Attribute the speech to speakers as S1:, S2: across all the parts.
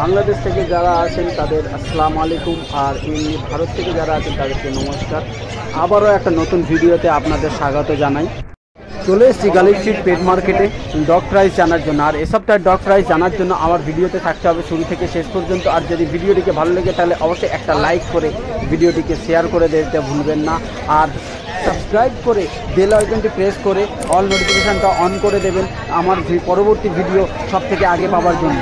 S1: বাংলাদেশ থেকে যারা আছেন তাদের আসসালামু আলাইকুম। আর এমনি ভারত থেকে যারা আছেন তাদেরকে নমস্কার। আবারও একটা নতুন ভিডিওতে আপনাদের স্বাগত জানাই। চলে এসেছি স্ট্রিট পেট মার্কেটে ডগ প্রাইস জানার জন্য। আর এ সপ্তাহের ডগ প্রাইস জানার জন্য আমার ভিডিওতে থাকতে হবে শুরু থেকে শেষ পর্যন্ত। আর যদি ভিডিওটিকে ভালো লেগে তাহলে অবশ্যই একটা লাইক করে ভিডিওটিকে শেয়ার করে দিতে ভুলবেন না। আর সাবস্ক্রাইব করে বেল আইকনটি প্রেস করে অল নোটিফিকেশানটা অন করে দেবেন আমার পরবর্তী ভিডিও সব থেকে আগে পাওয়ার জন্য।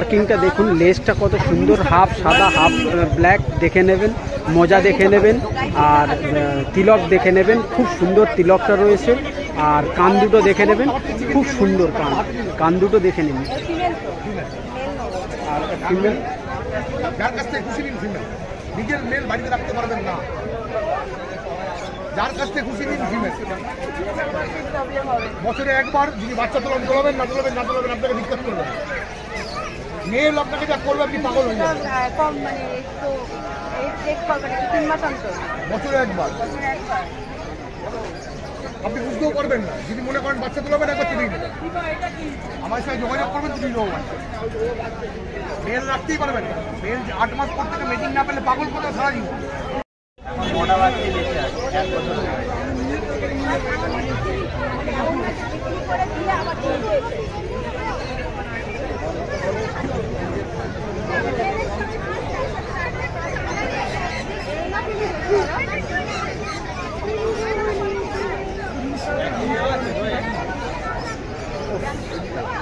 S1: মার্কিংটা দেখুন, লেসটা কত সুন্দর, হাফ সাদা, হাফ ব্ল্যাক দেখে নেবেন, মোজা দেখে নেবেন, আর তিলক দেখে নেবেন, খুব সুন্দর তিলকটা রয়েছে, আর কান দুটো দেখে নেবেন, খুব সুন্দর কান কান দুটো দেখে নেবেন আর
S2: বছরে একবার যদি বাচ্চা তোলেন তোলাবেন, না তোলাবেন না তোলাবেন, আপনাকে ডিসকাস করবেন মেল আপনাকে যা করবে আপনি পাগল হয়ে যাবেন
S3: কম মানে একটু চেক করবেন একটু তিন মাস অন্তর
S2: বছরে একবার আপনি বুঝতেও পারবেন না যদি মনে করেন বাচ্চা তোলাবেন একবার নেবেন আমার সাথে যোগাযোগ করবেন তুলে নেব মেল রাখতেই পারবেন না মেল আট মাস পর থেকে মিটিং না পেলে পাগল কোথাও সারা জীবন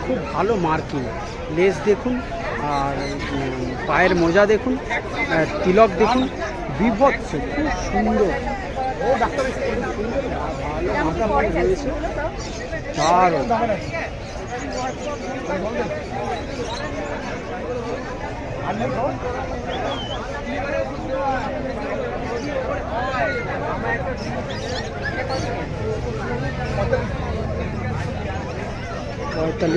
S1: খুব ভালো মার্কিং। লেস দেখুন, আর পায়ের মোজা দেখুন তিলক দেখুন, বিভৎস, খুব সুন্দর। দারুণ পঁয়তাল্লিশ দিন বয়স হয়েছে
S2: বছরে একবার করবেন আপনার একটা যেমন সাড়ে সাতশো সাড়ে সাতশো টাকা আর এখন বর্তমানে শুরুতেই এখন যেটা হবে ওগুলো আপনার ওই তিন হাজার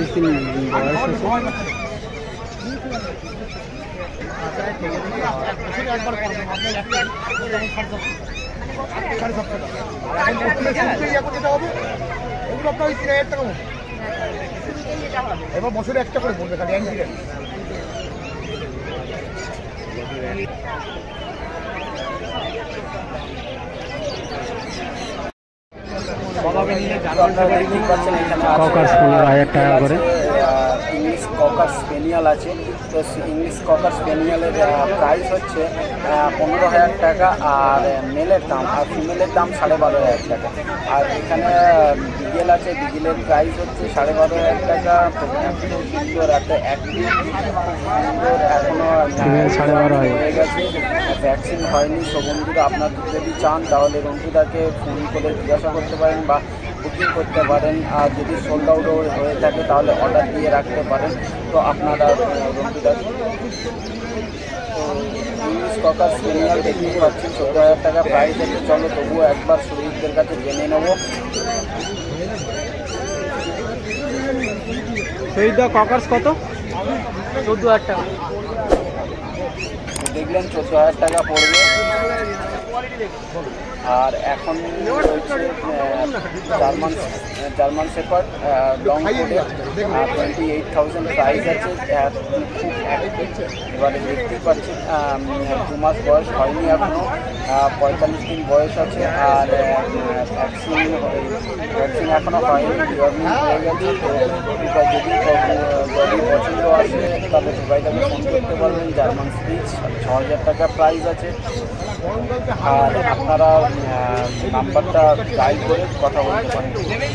S2: টাকা মতো এবার বছরে একটা করে পড়বে খালি অ্যান্টিডেন্ট
S1: ককাস পনেরো হাজার টাকা করে।
S4: ইংলিশ ককার স্পেনিয়াল আছে। তো ইংলিশ ককার স্পেনিয়ালের প্রাইস হচ্ছে পনেরো হাজার টাকা আর মেলের দাম আর ফিমেলের দাম সাড়ে বারো হাজার টাকা। আর এখানে বিগেল আছে বিগেলের প্রাইস হচ্ছে সাড়ে বারো হাজার টাকা। সুন্দর এত অ্যাক্টিভ সুন্দর এখনও
S1: সাড়ে বারো
S4: হয়ে গেছে। ভ্যাকসিন হয়নি। তো বন্ধুরা আপনার যদি চান তাহলে রঞ্জিতাকে ফোন করে জিজ্ঞাসা করতে পারেন বা বুকিং করতে পারেন। আর যদি সোল্ড আউট হয়ে থাকে তাহলে অর্ডার দিয়ে রাখতে পারেন। তো আপনারা রঞ্জিতা ইংলিশ ককার সিনিয়র দেখতে পাচ্ছি চোদ্দ হাজার টাকা প্রাইস আছে চলো তবুও একবার শরীরদের কাছে জেনে নেব।
S1: দা ককার্স কত? চোদ্দ হাজার টাকা।
S4: দেখলেন চোদ্দ হাজার টাকা পড়বে। আর এখন German German shepherd long twenty eight thousand price আছে। খুব এবারে দেখতেই পাচ্ছেন দু মাস বয়স হয়নি এখনও পঁয়তাল্লিশ দিন বয়স আছে। আর ভ্যাকসিন ভ্যাকসিন এখনও হয়নি হয়ে গেছে। যদি যদি পছন্দ আসে, তাহলে দুবাইটাকে ফোন করতে পারবেন, জার্মান স্পিচ ছ হাজার টাকা প্রাইস আছে। আর আপনারা নাম্বারটা ডাইল করে কথা বলতে পারেন।